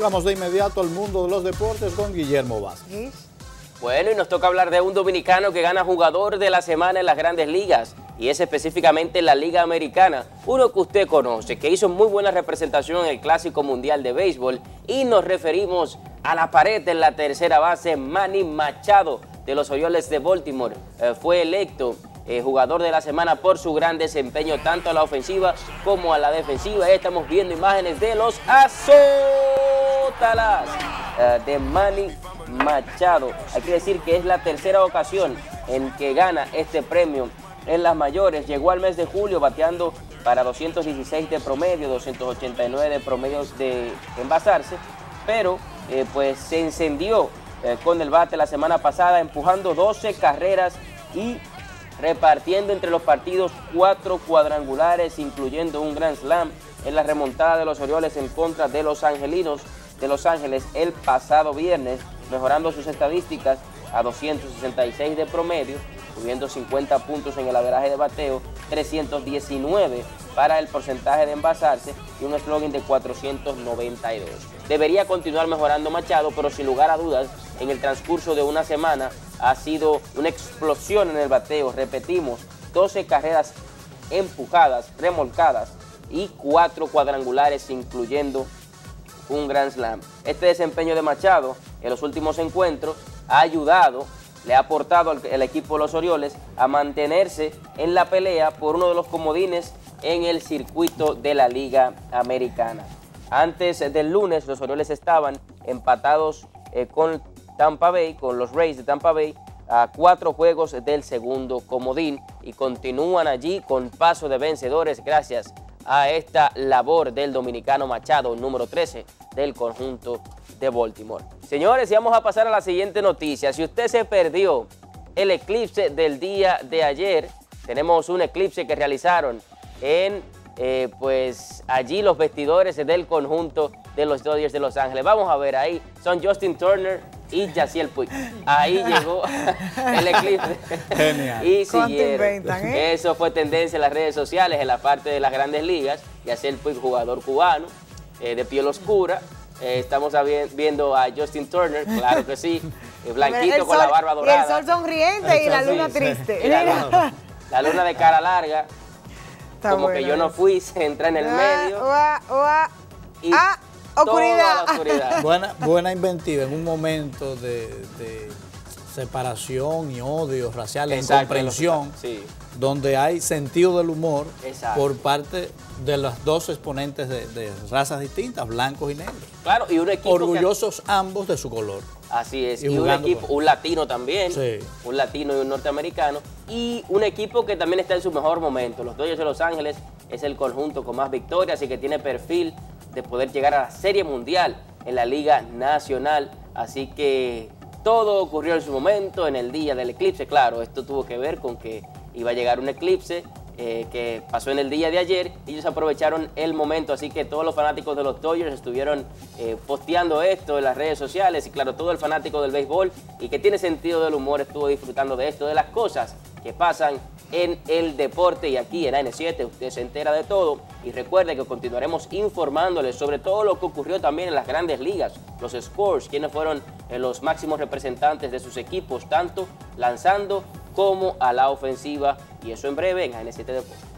vamos de inmediato al mundo de los deportes con Guillermo Vázquez. Bueno, y nos toca hablar de un dominicano que gana jugador de la semana en las grandes ligas, y es específicamente en la Liga Americana, uno que usted conoce, que hizo muy buena representación en el Clásico Mundial de Béisbol, y nos referimos a la pared en la tercera base, Manny Machado, de los Orioles de Baltimore. Eh, fue electo eh, jugador de la semana por su gran desempeño tanto a la ofensiva como a la defensiva. Ahí estamos viendo imágenes de los eh, de Manny Machado. Hay que decir que es la tercera ocasión en que gana este premio en las mayores. Llegó al mes de julio bateando para 216 de promedio, 289 de promedio de envasarse, pero eh, pues se encendió eh, con el bate la semana pasada, empujando 12 carreras y repartiendo entre los partidos cuatro cuadrangulares, incluyendo un Grand Slam en la remontada de los Orioles en contra de los Angelinos de Los Ángeles el pasado viernes, mejorando sus estadísticas a 266 de promedio, subiendo 50 puntos en el averaje de bateo, 319 para el porcentaje de envasarse y un slogan de 492. Debería continuar mejorando Machado, pero sin lugar a dudas, en el transcurso de una semana ha sido una explosión en el bateo. Repetimos, 12 carreras empujadas, remolcadas y 4 cuadrangulares, incluyendo un Grand Slam. Este desempeño de Machado en los últimos encuentros ha ayudado, le ha aportado al equipo de los Orioles a mantenerse en la pelea por uno de los comodines en el circuito de la Liga Americana. Antes del lunes los Orioles estaban empatados eh, con Tampa Bay, con los Rays de Tampa Bay, a cuatro juegos del segundo comodín y continúan allí con paso de vencedores gracias a esta labor del dominicano Machado, número 13 del conjunto de Baltimore. Señores, y vamos a pasar a la siguiente noticia. Si usted se perdió el eclipse del día de ayer, tenemos un eclipse que realizaron en, eh, pues, allí los vestidores del conjunto de los Dodgers de Los Ángeles. Vamos a ver ahí, son Justin Turner y Yaciel Puig. Ahí llegó el eclipse. Genial. Y siguieron. ¿eh? Eso fue tendencia en las redes sociales, en la parte de las grandes ligas. Yaciel Puig, jugador cubano, eh, de piel oscura. Eh, estamos viendo a Justin Turner, claro que sí, blanquito con la barba dorada. Y el sol sonriente y la luna triste. La luna, de cara larga. como que yo no fui, se entra en el medio. y ah, oscuridad. buena, buena inventiva en un momento de, separación y odio racial, incomprensión, donde hay sentido del humor por parte de los dos exponentes de, razas distintas, blancos y negros. Claro, y un equipo Orgullosos ambos de su color. Así es, y, un equipo, un latino también, un latino y un norteamericano, y un equipo que también está en su mejor momento. Los Dodgers de Los Ángeles es el conjunto con más victorias y que tiene perfil de poder llegar a la Serie Mundial en la Liga Nacional. Así que todo ocurrió en su momento, en el día del eclipse. Claro, esto tuvo que ver con que iba a llegar un eclipse eh, que pasó en el día de ayer. Ellos aprovecharon el momento, así que todos los fanáticos de los Dodgers estuvieron eh, posteando esto en las redes sociales. Y claro, todo el fanático del béisbol y que tiene sentido del humor estuvo disfrutando de esto, de las cosas que pasan en el deporte y aquí en AN7 usted se entera de todo y recuerde que continuaremos informándoles sobre todo lo que ocurrió también en las grandes ligas, los scores, quienes fueron eh, los máximos representantes de sus equipos, tanto lanzando como a la ofensiva y eso en breve en AN7 Deportes.